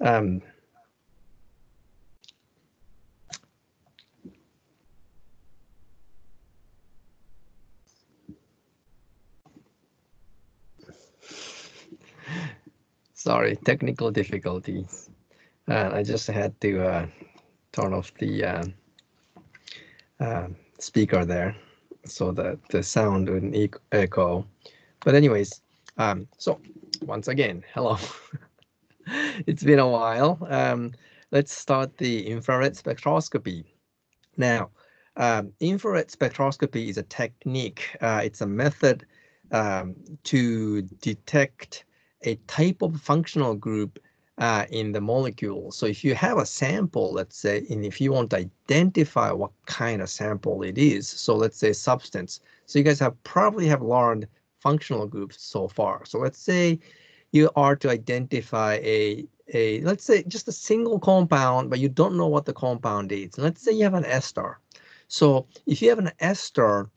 Um, sorry, technical difficulties. Uh, I just had to uh, turn off the uh, uh, speaker there so that the sound wouldn't echo. But anyways, um, so once again, hello. it's been a while. Um, let's start the infrared spectroscopy. Now, um, infrared spectroscopy is a technique. Uh, it's a method um, to detect a type of functional group uh, in the molecule. So if you have a sample, let's say, and if you want to identify what kind of sample it is, so let's say substance. So you guys have probably have learned functional groups so far. So let's say you are to identify a, a let's say just a single compound, but you don't know what the compound is. Let's say you have an ester. So if you have an ester,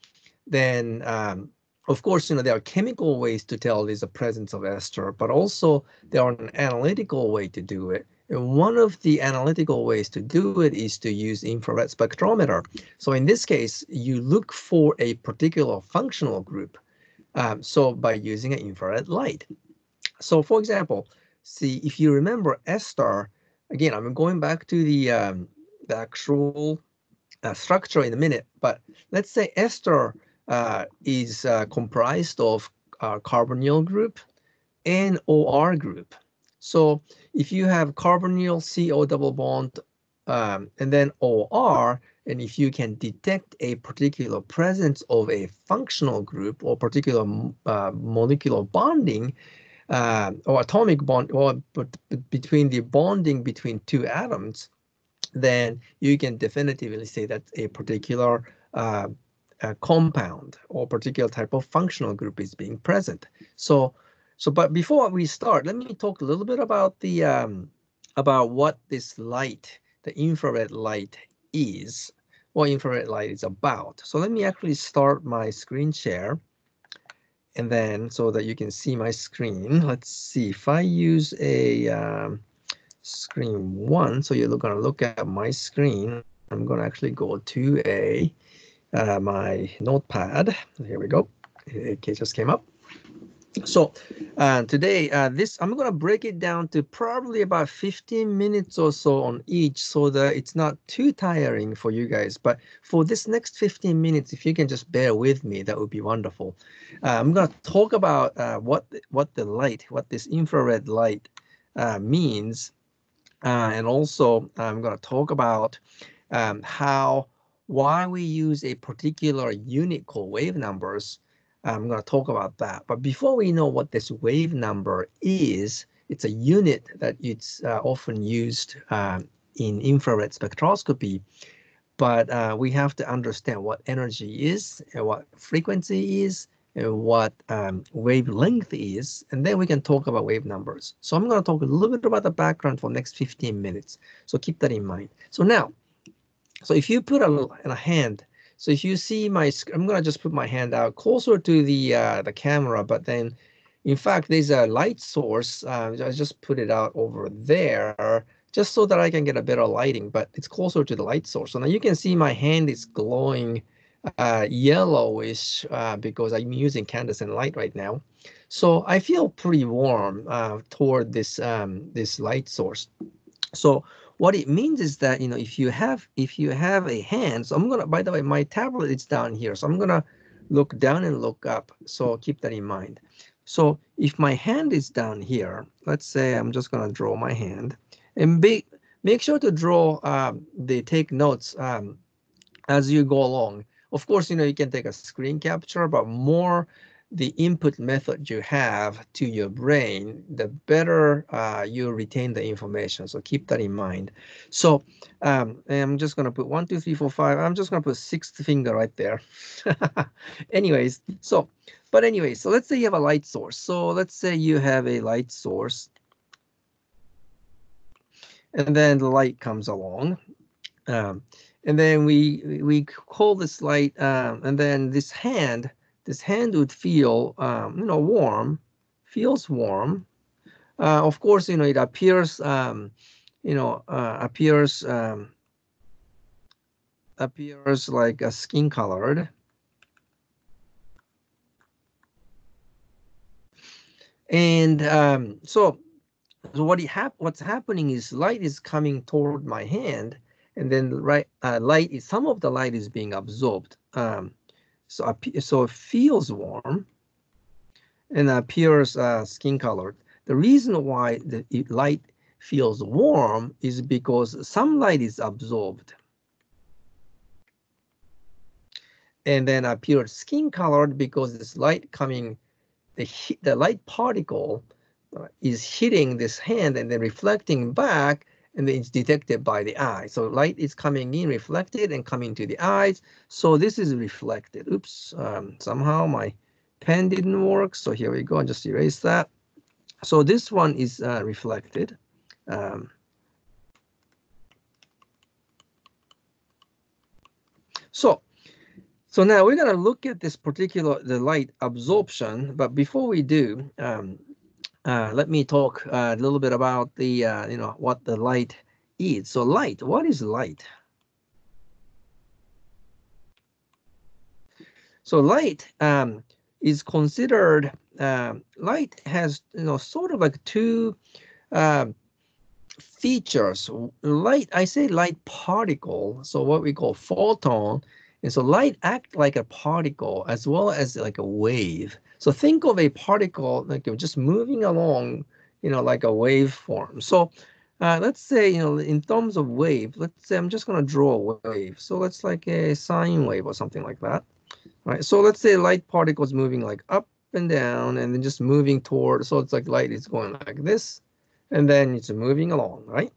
then um, of course, you know, there are chemical ways to tell there's a presence of ester, but also there are an analytical way to do it. And one of the analytical ways to do it is to use infrared spectrometer. So in this case, you look for a particular functional group. Um, so by using an infrared light. So for example, see if you remember ester, again, I'm going back to the, um, the actual uh, structure in a minute, but let's say ester uh, is uh, comprised of carbonyl group and OR group. So if you have carbonyl CO double bond um, and then OR, and if you can detect a particular presence of a functional group or particular uh, molecular bonding uh, or atomic bond or between the bonding between two atoms, then you can definitively say that a particular uh, a compound or particular type of functional group is being present. So, so but before we start, let me talk a little bit about the um, about what this light, the infrared light, is, what infrared light is about. So let me actually start my screen share, and then so that you can see my screen. Let's see if I use a um, screen one. So you're to look at my screen. I'm going to actually go to a uh, my notepad. Here we go. It just came up. So uh, today, uh, this I'm going to break it down to probably about 15 minutes or so on each so that it's not too tiring for you guys. But for this next 15 minutes, if you can just bear with me, that would be wonderful. Uh, I'm going to talk about uh, what, what the light, what this infrared light uh, means. Uh, and also, I'm going to talk about um, how why we use a particular unit called wave numbers. I'm going to talk about that. But before we know what this wave number is, it's a unit that it's uh, often used uh, in infrared spectroscopy. But uh, we have to understand what energy is, and what frequency is, and what um, wavelength is, and then we can talk about wave numbers. So I'm going to talk a little bit about the background for next 15 minutes. So keep that in mind. So now so if you put a, a hand, so if you see my, I'm gonna just put my hand out closer to the uh, the camera, but then in fact, there's a light source. Uh, I just put it out over there just so that I can get a better lighting, but it's closer to the light source. So now you can see my hand is glowing uh, yellowish uh, because I'm using incandescent light right now. So I feel pretty warm uh, toward this um, this light source. So what it means is that you know if you have if you have a hand so i'm gonna by the way my tablet is down here so i'm gonna look down and look up so keep that in mind. So if my hand is down here let's say i'm just gonna draw my hand and be, make sure to draw um, the take notes um, as you go along. Of course you know you can take a screen capture but more the input method you have to your brain, the better uh, you retain the information. So keep that in mind. So um, I'm just going to put one, two, three, four, five. I'm just going to put sixth finger right there. anyways, so, but anyway, so let's say you have a light source. So let's say you have a light source. And then the light comes along. Um, and then we we call this light, um, and then this hand, this hand would feel, um, you know, warm, feels warm. uh, of course, you know, it appears, um, you know, uh, appears um, appears like a skin colored. And um, so, so what hap what's happening is light is coming toward my hand, and then right uh, light is some of the light is being absorbed. Um, so so it feels warm and appears uh, skin colored. The reason why the light feels warm is because some light is absorbed and then appears skin colored because this light coming, the, the light particle uh, is hitting this hand and then reflecting back and it's detected by the eye. So light is coming in, reflected and coming to the eyes. So this is reflected. Oops, um, somehow my pen didn't work. So here we go, I'll just erase that. So this one is uh, reflected. Um, so so now we're going to look at this particular the light absorption, but before we do, um, uh, let me talk uh, a little bit about the uh, you know what the light is. So light, what is light? So light um, is considered um, light has you know sort of like two um, features. Light, I say light particle. So what we call photon and so light act like a particle as well as like a wave. So think of a particle like just moving along, you know, like a waveform. So uh, let's say, you know, in terms of wave, let's say I'm just going to draw a wave. So let's like a sine wave or something like that. Right. So let's say light particles moving like up and down and then just moving toward. So it's like light is going like this and then it's moving along. Right.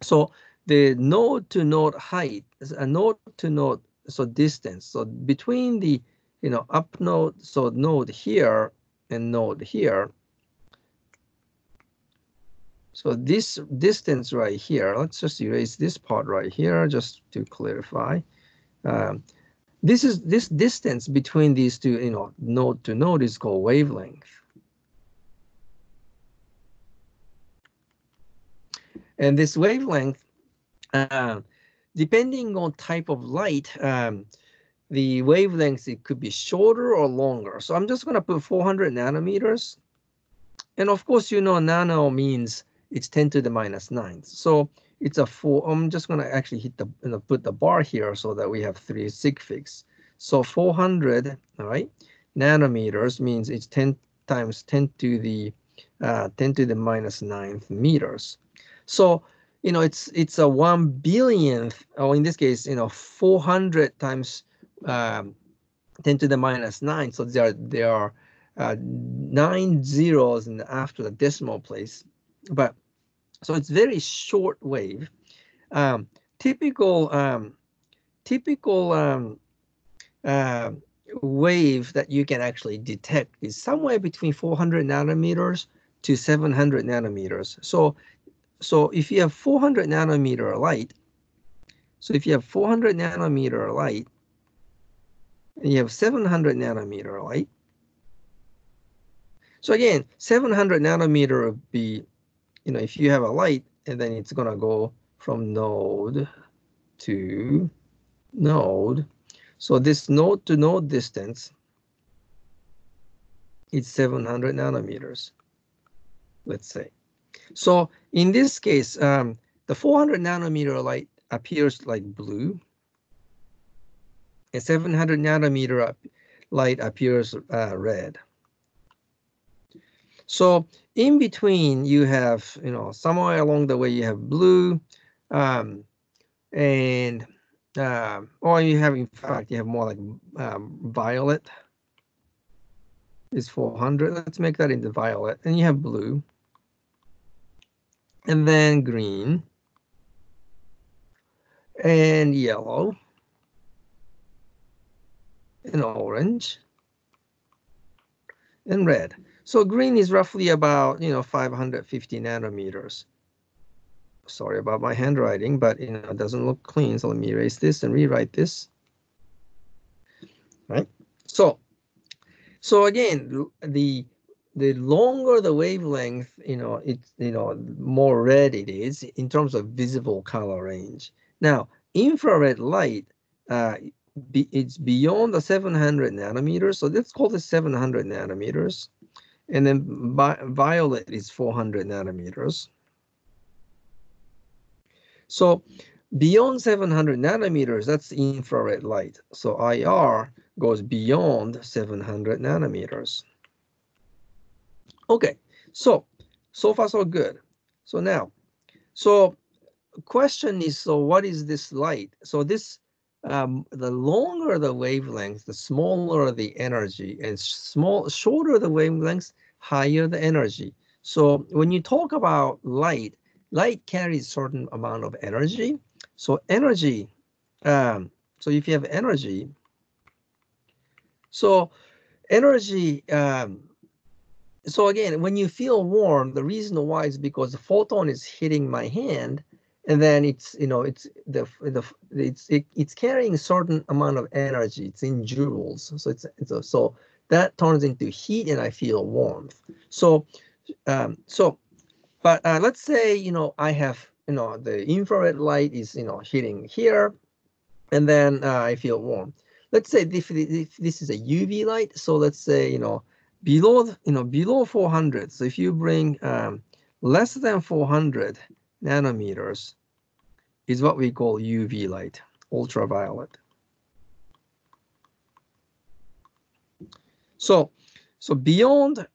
So the node to node height, is a node to node so distance. So between the, you know, up node, so node here and node here. So this distance right here, let's just erase this part right here just to clarify. Um, this is this distance between these two, you know, node to node is called wavelength. And this wavelength, uh, depending on type of light, um, the wavelengths, it could be shorter or longer. So I'm just going to put 400 nanometers. And of course, you know, nano means it's 10 to the minus 9. So it's a four. I'm just going to actually hit the, you know, put the bar here so that we have three sig figs. So 400, all right, nanometers means it's 10 times 10 to the uh, 10 to the minus 9th meters. So you know, it's it's a one billionth, or in this case, you know, 400 times um, 10 to the minus nine. So there there are uh, nine zeros in the, after the decimal place, but so it's very short wave. Um, typical um, typical um, uh, wave that you can actually detect is somewhere between 400 nanometers to 700 nanometers. So so if you have 400 nanometer light, so if you have 400 nanometer light, you have 700 nanometer light, so again, 700 nanometer would be, you know, if you have a light and then it's going to go from node to node. So this node to node distance is 700 nanometers, let's say. So in this case, um, the 400 nanometer light appears like blue. A 700 nanometer light appears uh, red. So in between, you have, you know, somewhere along the way, you have blue, um, and uh, or you have, in fact, you have more like um, violet. Is 400. Let's make that into violet, and you have blue. And then green. And yellow and orange and red. So green is roughly about, you know, 550 nanometers. Sorry about my handwriting, but, you know, it doesn't look clean. So let me erase this and rewrite this. Right. So, so again, the the longer the wavelength, you know, it's you know more red it is in terms of visible color range. Now, infrared light, uh, be, it's beyond the 700 nanometers, so let's call this 700 nanometers, and then by violet is 400 nanometers. So beyond 700 nanometers, that's infrared light. So IR goes beyond 700 nanometers. Okay, so so far so good. So now, so question is, so what is this light? So this, um, the longer the wavelength, the smaller the energy, and small, shorter the wavelengths, higher the energy. So when you talk about light, light carries certain amount of energy. So energy, um, so if you have energy, so energy, um, so again, when you feel warm, the reason why is because the photon is hitting my hand, and then it's you know it's the the it's it, it's carrying a certain amount of energy. It's in joules, so it's it's a, so that turns into heat, and I feel warmth. So um, so, but uh, let's say you know I have you know the infrared light is you know hitting here, and then uh, I feel warm. Let's say if, if this is a UV light, so let's say you know below you know below 400 so if you bring um, less than 400 nanometers is what we call UV light ultraviolet so so beyond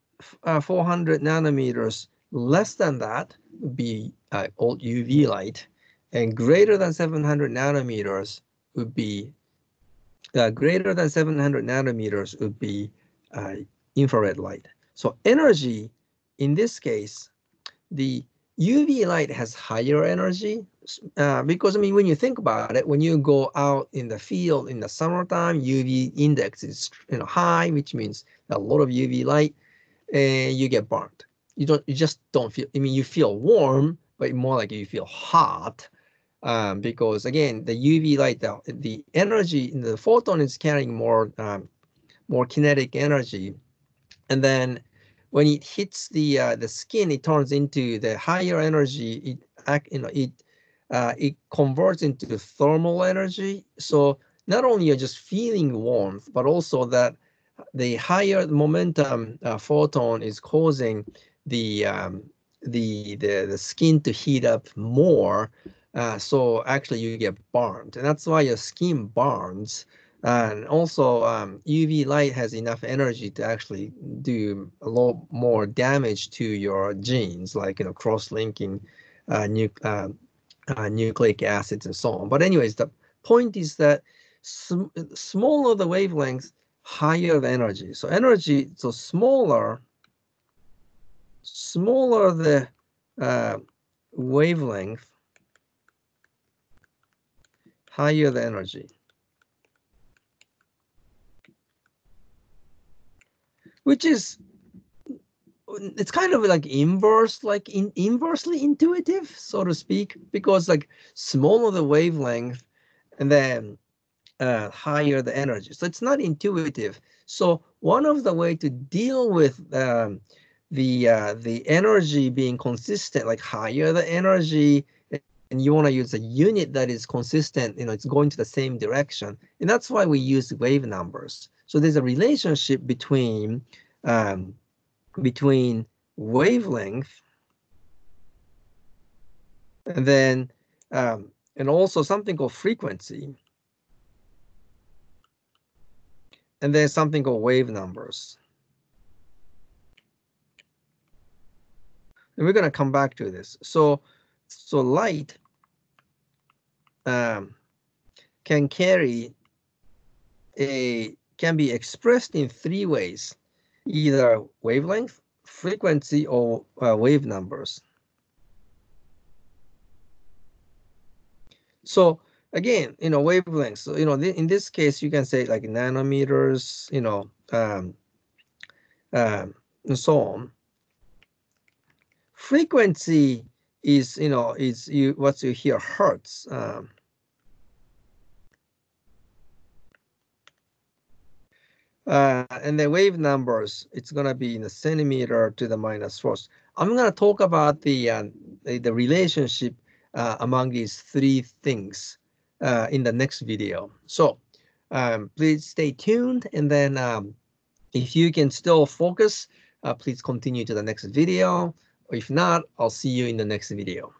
uh, 400 nanometers less than that would be uh, old UV light and greater than 700 nanometers would be uh, greater than 700 nanometers would be uh, infrared light. So energy, in this case, the UV light has higher energy uh, because I mean, when you think about it, when you go out in the field in the summertime, UV index is you know high, which means a lot of UV light, and you get burnt. You don't, you just don't feel. I mean, you feel warm, but more like you feel hot, um, because again, the UV light, the, the energy, in the photon is carrying more um, more kinetic energy and then when it hits the uh, the skin, it turns into the higher energy. It act, you know, it uh, it converts into thermal energy. So not only you're just feeling warmth, but also that the higher momentum uh, photon is causing the um, the the the skin to heat up more. Uh, so actually you get burned, and that's why your skin burns and also um, UV light has enough energy to actually do a lot more damage to your genes, like you know cross-linking uh, nu uh, nucleic acids and so on. But anyways, the point is that sm smaller the wavelength, higher the energy. So energy, so smaller, smaller the uh, wavelength, higher the energy. which is it's kind of like inverse, like in inversely intuitive, so to speak, because like smaller the wavelength and then uh, higher the energy. So it's not intuitive. So one of the way to deal with um, the uh, the energy being consistent, like higher the energy, and you want to use a unit that is consistent, you know, it's going to the same direction. And that's why we use wave numbers. So there's a relationship between um, between wavelength and then um, and also something called frequency and then something called wave numbers. And we're going to come back to this. So, so light um, can carry a can be expressed in three ways, either wavelength, frequency, or uh, wave numbers. So again, you know, wavelengths, so, you know, th in this case, you can say like nanometers, you know, um, um, and so on. Frequency is, you know, is you what you hear hertz. Um, Uh, and the wave numbers, it's going to be in the centimeter to the minus force. I'm going to talk about the, uh, the, the, relationship uh, among these three things uh, in the next video. So um, please stay tuned. And then um, if you can still focus, uh, please continue to the next video. If not, I'll see you in the next video.